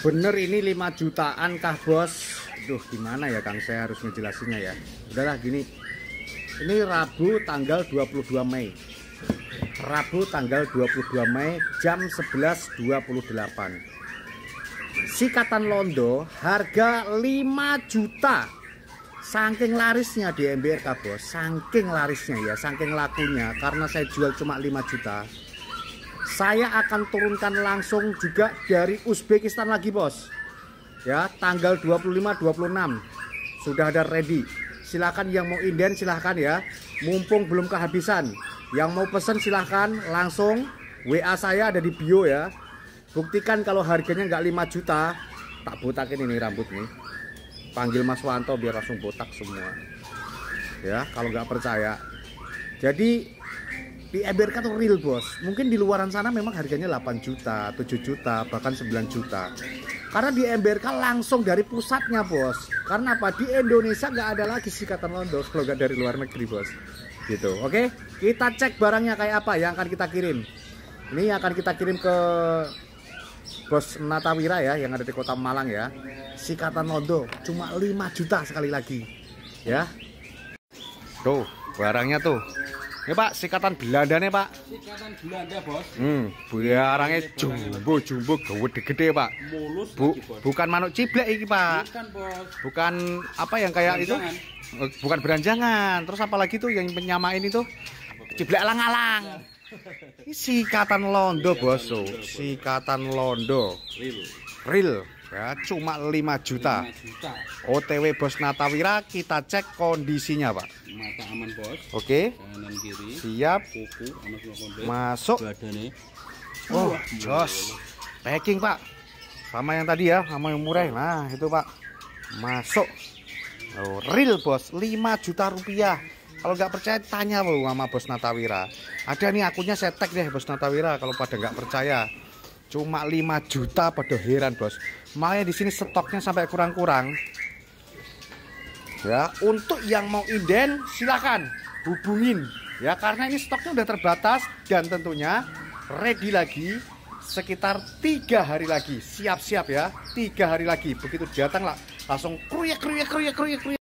bener ini 5 jutaan kah bos? Duh gimana ya Kang? Saya harus ngejelasinnya ya. Udahlah gini. Ini Rabu tanggal 22 Mei. Rabu tanggal 22 Mei jam 11.28 sikatan londo harga 5 juta. Saking larisnya di MBRK bos? Saking larisnya ya saking lakunya. Karena saya jual cuma 5 juta saya akan turunkan langsung juga dari Uzbekistan lagi bos. Ya tanggal 25 26 sudah ada ready. Silahkan yang mau inden silahkan ya. Mumpung belum kehabisan. Yang mau pesen silahkan langsung. WA saya ada di bio ya. Buktikan kalau harganya nggak 5 juta. Tak botakin ini rambut nih. Panggil Mas Wanto biar langsung botak semua. Ya kalau nggak percaya. Jadi di MBRK tuh real bos. Mungkin di luaran sana memang harganya 8 juta 7 juta bahkan 9 juta. Karena di MBRK langsung dari pusatnya bos. Karena apa? Di Indonesia nggak ada lagi sikatan londo kalau nggak dari luar negeri bos. Gitu. Oke? Kita cek barangnya kayak apa yang akan kita kirim. Ini akan kita kirim ke bos Natawira ya yang ada di kota Malang ya. Sikatan londo cuma 5 juta sekali lagi. Ya? Tuh barangnya tuh ini pak sikatan Belanda nih pak. Sikatan Belanda bos. hmm barangnya jumbo jumbo gede gede pak. Mulus Bu, lagi, bos. bukan manuk ciblek ini pak. Bukan bos. bukan apa yang kayak itu. Eh, bukan beranjangan. Terus apa lagi tuh yang penyamain itu? Ciblek alang-alang. Sikatan londo boso sikatan londo. Real. real ya cuma 5 juta. 5 juta. OTW Bos Natawira kita cek kondisinya Pak. Mata aman bos. oke. Kanan kiri. siap. Kuku masuk. Badannya. oh jos. Packing Pak. Sama yang tadi ya sama yang murah. Nah itu Pak. Masuk. Oh, real bos. 5 juta rupiah. Kalau nggak percaya tanya bu sama Bos Natawira. Ada nih akunnya saya tag deh Bos Natawira kalau pada nggak percaya cuma 5 juta pada heran bos. Makanya di sini stoknya sampai kurang-kurang. Ya untuk yang mau inden silakan hubungin. Ya karena ini stoknya udah terbatas dan tentunya ready lagi sekitar tiga hari lagi. Siap-siap ya tiga hari lagi. Begitu datang lah langsung kruyek kruyek kruyek kruyek kruyek